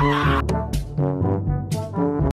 Música